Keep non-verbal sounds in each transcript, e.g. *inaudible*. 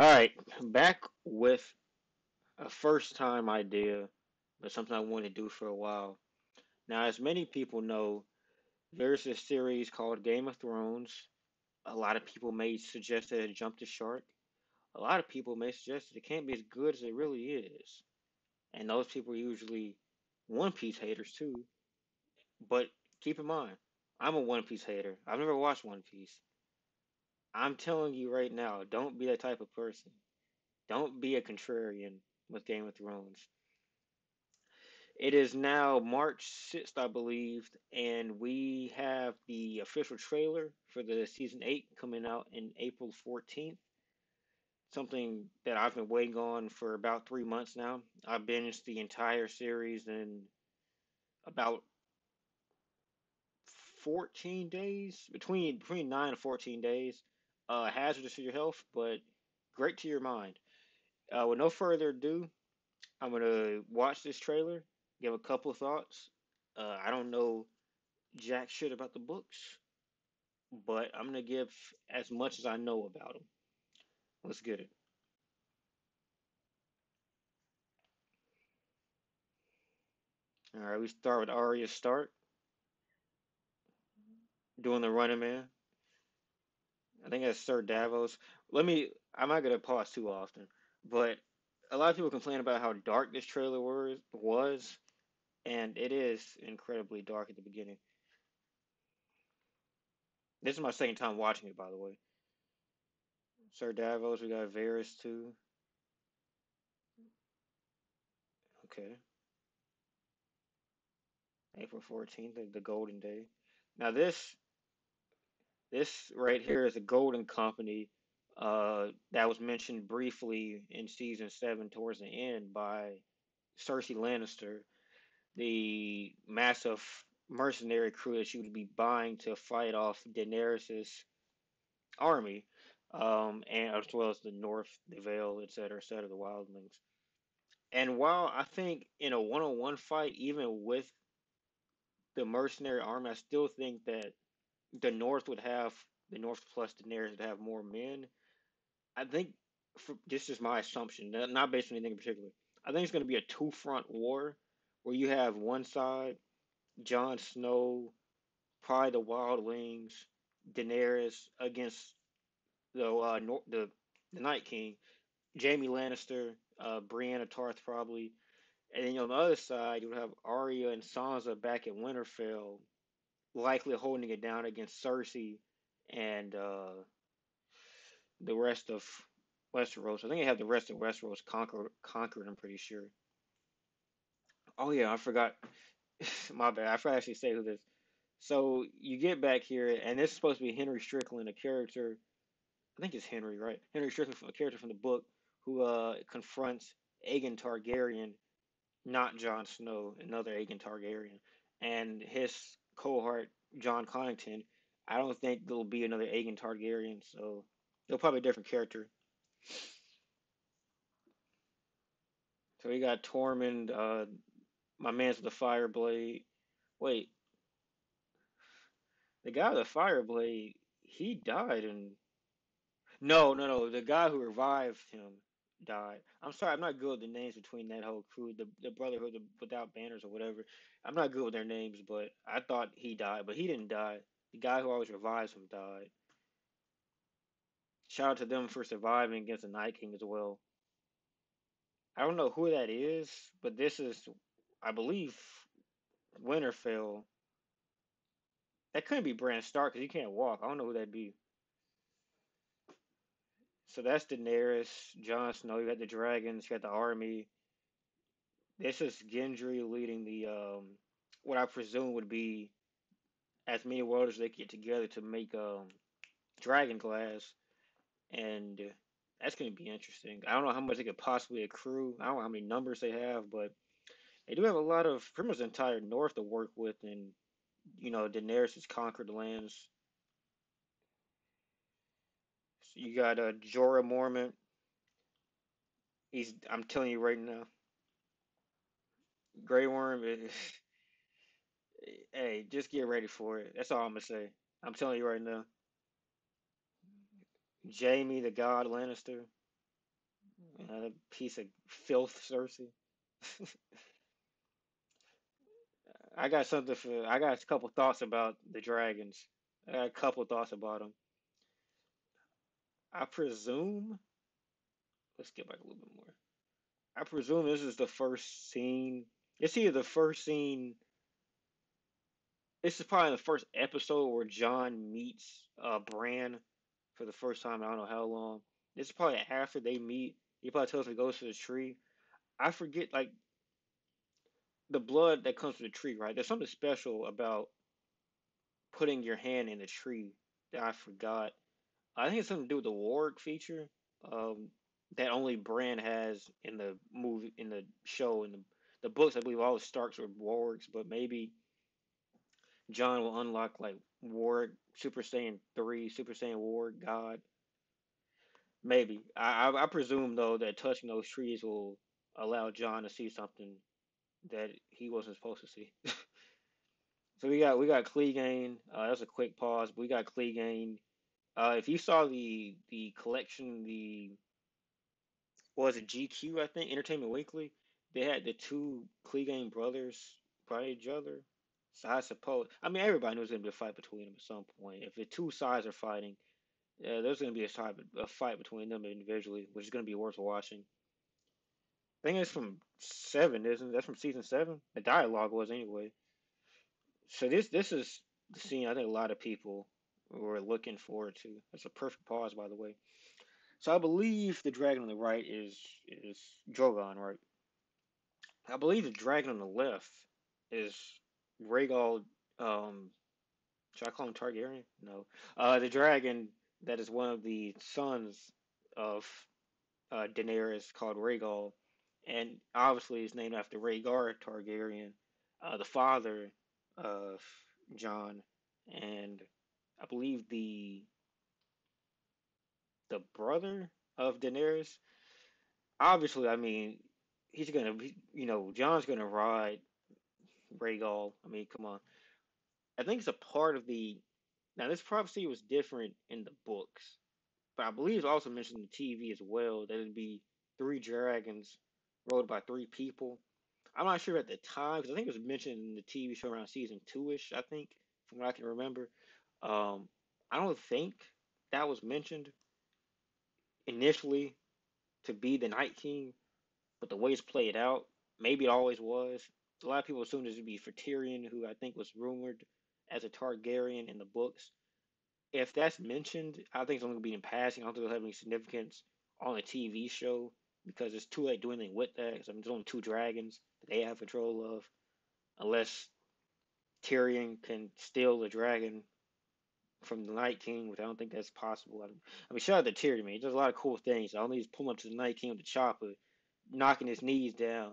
All right, back with a first time idea, but something I wanted to do for a while. Now, as many people know, there's a series called Game of Thrones. A lot of people may suggest that it jumped the shark. A lot of people may suggest that it can't be as good as it really is. And those people are usually One Piece haters too. But keep in mind, I'm a One Piece hater. I've never watched One Piece. I'm telling you right now, don't be that type of person. Don't be a contrarian with Game of Thrones. It is now March 6th, I believe, and we have the official trailer for the season 8 coming out in April 14th. Something that I've been waiting on for about three months now. I've binged the entire series in about 14 days, between between 9 and 14 days. Uh, hazardous to your health, but great to your mind. Uh, with no further ado, I'm gonna watch this trailer, give a couple of thoughts. Uh, I don't know jack shit about the books, but I'm gonna give as much as I know about them. Let's get it. All right, we start with Arya Stark doing the running man. I think that's Sir Davos. Let me. I'm not gonna pause too often, but a lot of people complain about how dark this trailer was, was, and it is incredibly dark at the beginning. This is my second time watching it, by the way. Sir Davos, we got Varys too. Okay, April 14th, the the Golden Day. Now this this right here is a Golden Company uh, that was mentioned briefly in season seven towards the end by Cersei Lannister, the massive mercenary crew that she would be buying to fight off Daenerys's army, um, and as well as the North, the Vale, etc., etc., the Wildlings. And while I think in a one-on-one fight, even with the mercenary army, I still think that the North would have the North plus Daenerys would have more men. I think for, this is my assumption, not based on anything in particular. I think it's going to be a two-front war where you have one side Jon Snow, probably the Wildlings, Daenerys against the uh, the the Night King, Jaime Lannister, uh, Brienne of Tarth probably, and then on the other side you have Arya and Sansa back at Winterfell, likely holding it down against Cersei and uh, the rest of Westeros. I think they have the rest of Westeros conquered. Conquered, I'm pretty sure. Oh yeah, I forgot. *laughs* My bad. I forgot to actually say who this. So you get back here, and this is supposed to be Henry Strickland, a character. I think it's Henry, right? Henry Strickland, a character from the book, who uh confronts Aegon Targaryen, not Jon Snow, another Aegon Targaryen, and his cohort Jon Connington. I don't think there'll be another Aegon Targaryen, so they'll probably a different character. So we got Tormund, uh, my man's with the fire blade. Wait, the guy with the fire blade, he died and no, no, no. The guy who revived him died. I'm sorry, I'm not good with the names between that whole crew, the the Brotherhood of, without banners or whatever. I'm not good with their names, but I thought he died, but he didn't die. The guy who always revives him died. Shout out to them for surviving against the Night King as well. I don't know who that is, but this is, I believe, Winterfell. That couldn't be Bran Stark because he can't walk. I don't know who that'd be. So that's Daenerys, Jon Snow. You got the dragons. You got the army. This is Gendry leading the um, what I presume would be as many worlds as they get together to make um, dragon glass, and that's going to be interesting. I don't know how much they could possibly accrue. I don't know how many numbers they have, but they do have a lot of pretty much the entire north to work with, and you know Daenerys has conquered lands. So you got uh, Jorah Mormont. He's I'm telling you right now, Grey Worm. Is, *laughs* hey, just get ready for it. That's all I'm gonna say. I'm telling you right now. Jaime the God Lannister. Uh, piece of filth, Cersei. *laughs* I got something for. I got a couple thoughts about the dragons. I got a couple thoughts about them. I presume. Let's get back a little bit more. I presume this is the first scene. It's either the first scene. This is probably the first episode where Jon meets uh Bran for the first time. I don't know how long. This is probably after they meet. He probably tells him to go to the tree. I forget like the blood that comes from the tree, right? There's something special about putting your hand in a tree that I forgot. I think it's something to do with the warg feature um, that only Bran has in the movie, in the show, in the the books. I believe all the Starks were wargs, but maybe Jon will unlock like warg, Super Saiyan three, Super Saiyan warg God. Maybe I, I I presume though that touching those trees will allow Jon to see something that he wasn't supposed to see. *laughs* so we got we got Clegane. Uh, that's a quick pause. But we got Clegane. Uh, if you saw the the collection, the was it GQ? I think Entertainment Weekly. They had the two Clegane brothers fight each other. So I suppose I mean everybody knows there's gonna be a fight between them at some point. If the two sides are fighting, uh, there's gonna be a fight a fight between them individually, which is gonna be worth watching. I think it's from seven, isn't it? That's from season seven. The dialogue was anyway. So this this is the scene I think a lot of people were looking forward to. That's a perfect pause, by the way. So I believe the dragon on the right is is Drogon, right? I believe the dragon on the left is Rhaegal. Um, should I call him Targaryen? No. Uh, the dragon that is one of the sons of uh, Daenerys called Rhaegal and obviously is named after Rhaegar Targaryen, uh, the father of Jon, and I believe the the brother of Daenerys. Obviously, I mean, he's gonna be, you know, Jon's gonna ride Rhaegal. I mean, come on. I think it's a part of the. Now, this prophecy was different in the books, but I believe it's also mentioned in the TV as well that it'd be three dragons rode by three people. I'm not sure at the time because I think it was mentioned in the TV show around season two ish. I think from what I can remember. Um, I don't think that was mentioned initially to be the Night King, but the way it's played out, maybe it always was. A lot of people assumed it would be for Tyrion, who I think was rumored as a Targaryen in the books. If that's mentioned, I think it's only going to be in passing. I don't think it'll have any significance on a TV show because it's too late doing anything with that. Because I mean, there's only two dragons that they have control of, unless Tyrion can steal the dragon from the Night King, which I don't think that's possible. I, mean, shout out to Tyrion, man. He does a lot of cool things. All need to pull up to the Night King with the chopper, knocking his knees down,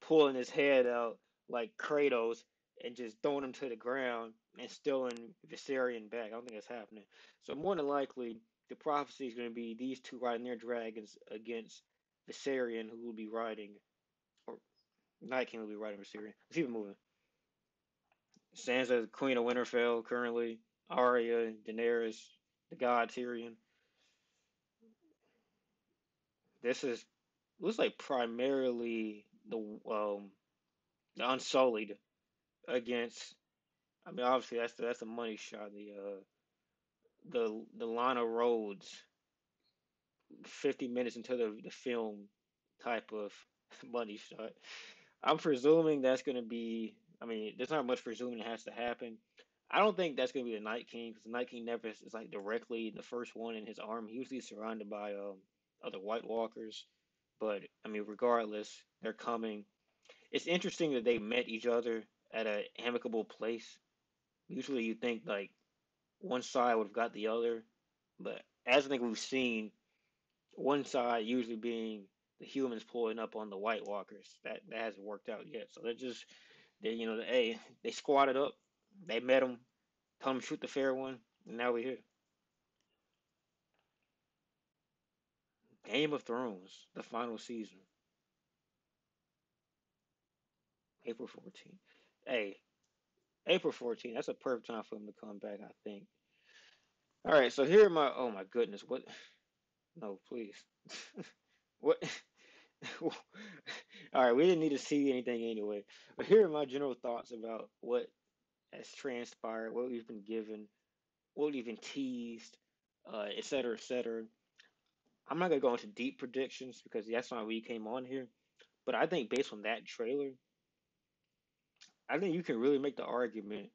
pulling his head out like Kratos, and just throwing him to the ground and stealing Viserion back. I don't think that's happening. So more than likely, the prophecy is going to be these two riding their dragons against Viserion, who will be riding, or Night King will be riding Viserion. Let's keep it moving. Sansa, Queen of Winterfell, currently. Arya, Daenerys, the God Tyrion. This is looks like primarily the um the Unsullied against. I mean, obviously that's the, that's a money shot. The uh the the Lana Rhoades 50 minutes into the, the film type of *laughs* money shot. I'm presuming that's going to be, I mean, there's not much presuming it has to happen. I don't think that's going to be the Night King because the Night King never is like directly the first one in his army. Usually surrounded by um, other White Walkers. But, I mean, regardless, they're coming. It's interesting that they met each other at an amicable place. Usually you think like one side would have got the other. But as I think we've seen, one side usually being the humans pulling up on the White Walkers. That that hasn't worked out yet. So they're just they you know hey *laughs* they squatted up, they met them, told them shoot the fair one, and now we're here. Game of Thrones, the final season, April 14th. Hey, April 14th. That's a perfect time for them to come back. I think. All right, so here are my. Oh my goodness, what? No, please. *laughs* what? *laughs* All right, we didn't need to see anything anyway. But here are my general thoughts about what has transpired, what we've been given, what we've been teased, uh, et cetera, et cetera. I'm not gonna go into deep predictions because that's not why we came on here. But I think based on that trailer, I think you can really make the argument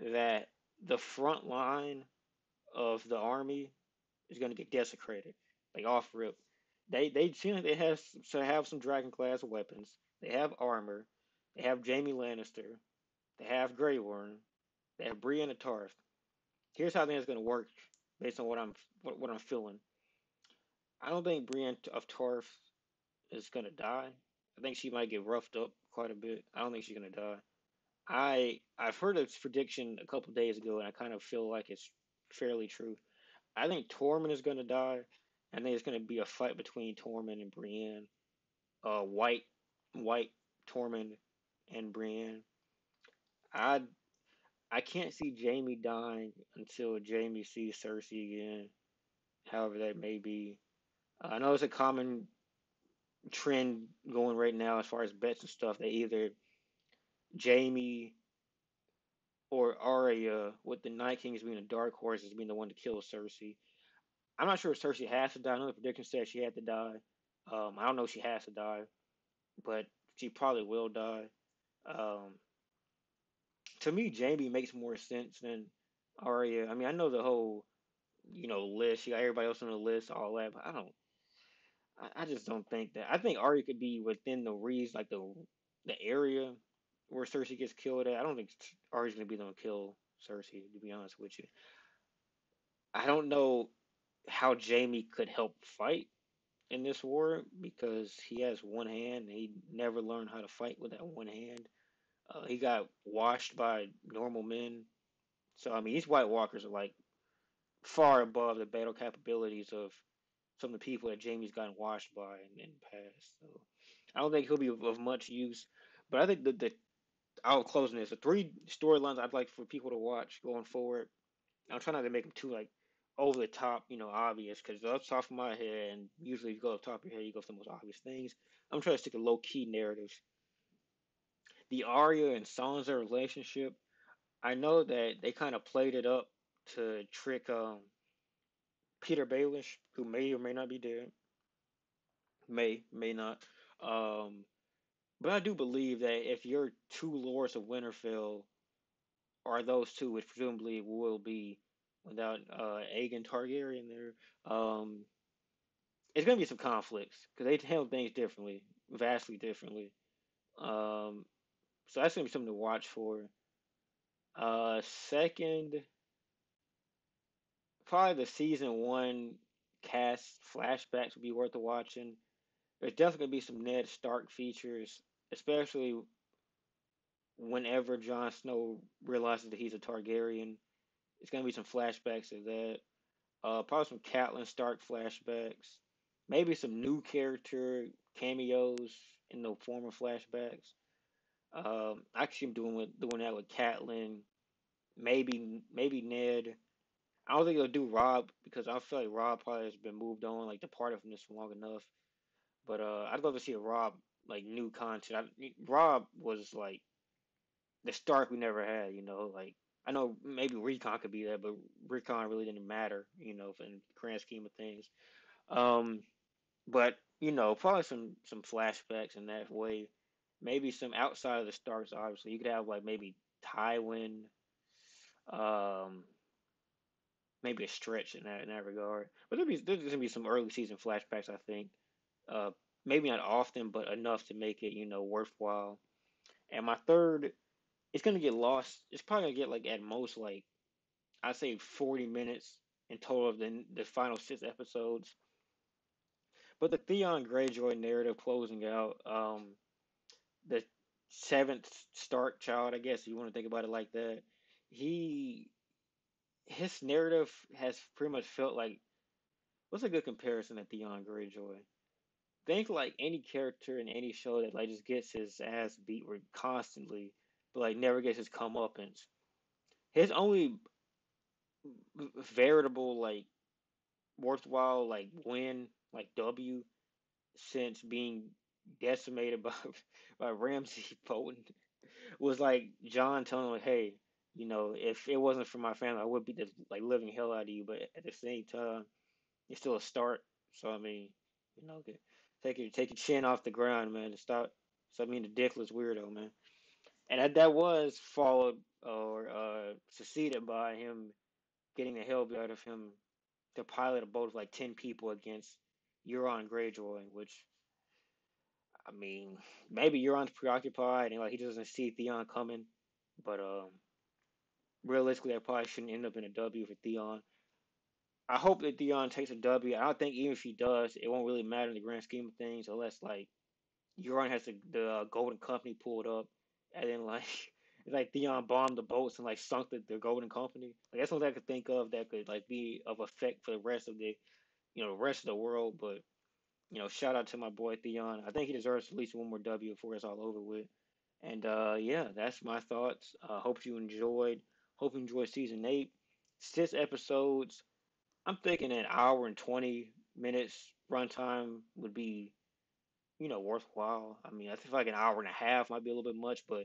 that the front line of the army is gonna get desecrated, like off rip. They they seem like they have to have some dragon glass weapons. They have armor. They have Jaime Lannister. They have Grey Worm. They have Brienne of Tarth. Here's how I think it's gonna work based on what I'm what, what I'm feeling. I don't think Brienne of Tarth is gonna die. I think she might get roughed up quite a bit. I don't think she's gonna die. I I've heard this prediction a couple days ago, and I kind of feel like it's fairly true. I think Tormund is gonna die. I think it's gonna be a fight between Tormund and Brienne. Uh, White, White, Tormund, and Brienne. I I can't see Jaime dying until Jaime sees Cersei again. However that may be. Uh, I know it's a common trend going right now as far as bets and stuff. That either Jaime or Arya, with the Night Kings being a dark horse, is being the one to kill Cersei. I'm not sure if Cersei has to die. I know the prediction said she had to die. Um, I don't know if she has to die, but she probably will die. Um, to me, Jaime makes more sense than Arya. I mean, I know the whole, you know, list. You got everybody else on the list, all that, but I don't. I, I just don't think that. I think Arya could be within the reason, like the the area where Cersei gets killed at. I don't think Arya's gonna be the one to kill Cersei. To be honest with you, I don't know how Jaime could help fight in this war because he has one hand. And he never learned how to fight with that one hand. Uh, he got washed by normal men. So I mean, these White Walkers are like far above the battle capabilities of some of the people that Jaime's gotten washed by in, in the past. So I don't think he'll be of, of much use. But I think the, the I'll close on this. The three storylines I'd like for people to watch going forward. I'm trying not to make them too like over the top, you know, obvious because that's off of my head, and usually if you go up top of your head, you go for the most obvious things. I'm trying to stick to low key narratives. The Arya and Sansa relationship, I know that they kind of played it up to trick um, Petyr Baelish, who may or may not be dead, may may not. Um, but I do believe that if your two lords of Winterfell are those two, which presumably will be without uh, Aegon Targaryen there, um, it's gonna be some conflicts because they handle things differently, vastly differently. Um, so that's gonna be something to watch for. Uh, second, probably the season one cast flashbacks would be worth watching. There's definitely gonna be some Ned Stark features, especially whenever Jon Snow realizes that he's a Targaryen. It's gonna be some flashbacks of that. Uh, probably some Catelyn Stark flashbacks. Maybe some new character cameos in the form of flashbacks. Um, I see him doing with, doing that with Catelyn. Maybe maybe Ned. I don't think they'll do Robb because I feel like Robb probably has been moved on, like departed from this long enough. But uh, I'd love to see a Robb like new content. I, Robb was like the Stark we never had, you know. Like I know maybe Rickon could be that, but Rickon really didn't matter, you know, in the grand scheme of things. Um, but you know, probably some some flashbacks in that way. Maybe some outside of the stars. Obviously, you could have like maybe Tywin. Um, maybe a stretch in that in that regard. But there'll be there's gonna be some early season flashbacks. I think. Uh, maybe not often, but enough to make it you know worthwhile. And my third, it's gonna get lost. It's probably gonna get like at most like I'd say forty minutes in total of the the final six episodes. But the Theon Greyjoy narrative closing out, um, the seventh Stark child, I guess you want to think about it like that, he his narrative has pretty much felt like what's a good comparison to Theon Greyjoy? Think like any character in any show that like just gets his ass beat constantly, but like never gets his comeuppance. His only veritable like worthwhile like win like W since being decimated by *laughs* by Ramsay *laughs* Bolton was like Jon telling him, hey, you know, if it wasn't for my family, I would be just like living hell out of you. But at the same time, it's still a start. So I mean, you know, take your take your chin off the ground, man, and stop stop being a dickless weirdo, man. And that that was followed or uh succeeded by him getting the hell out of him to pilot a boat of like ten people against Euron Greyjoy, which I mean, maybe Euron's preoccupied and like he doesn't see Theon coming, but um, realistically, that probably shouldn't end up in a W for Theon. I hope that Theon takes a W. I don't think even if he does, it won't really matter in the grand scheme of things, unless like Euron has the, the uh, Golden Company pulled up, and then *laughs* like like Theon bombed the boats and like sunk the, the Golden Company. Like that's something I could think of that could like be of effect for the rest of the, you know, the rest of the world. But you know, shout out to my boy Theon. I think he deserves at least one more W before it's all over with. And uh, yeah, that's my thoughts. Uh, hope you enjoyed. Hope you enjoyed season eight. Six episodes. I'm thinking an hour and twenty minutes runtime would be, you know, worthwhile. I mean, I think like an hour and a half might be a little bit much, but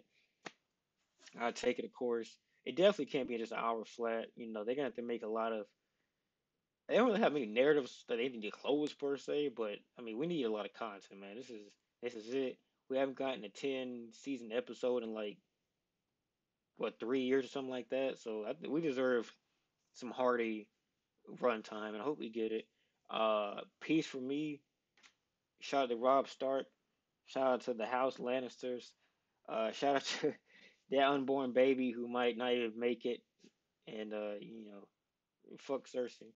I'll take it. Of course, it definitely can't be just an hour flat. You know, they're gonna have to make a lot of they don't really have any narratives that they need to close per se, but I mean, we need a lot of content, man. This is this is it. We haven't gotten a ten season episode in like what three years or something like that. So I we deserve some hearty runtime, and I hope we get it. Uh, peace for me. Shout out to Robb Stark. Shout out to the House Lannisters. Uh, shout out *laughs* to that unborn baby who might not even make it, and uh, you know, fuck Cersei.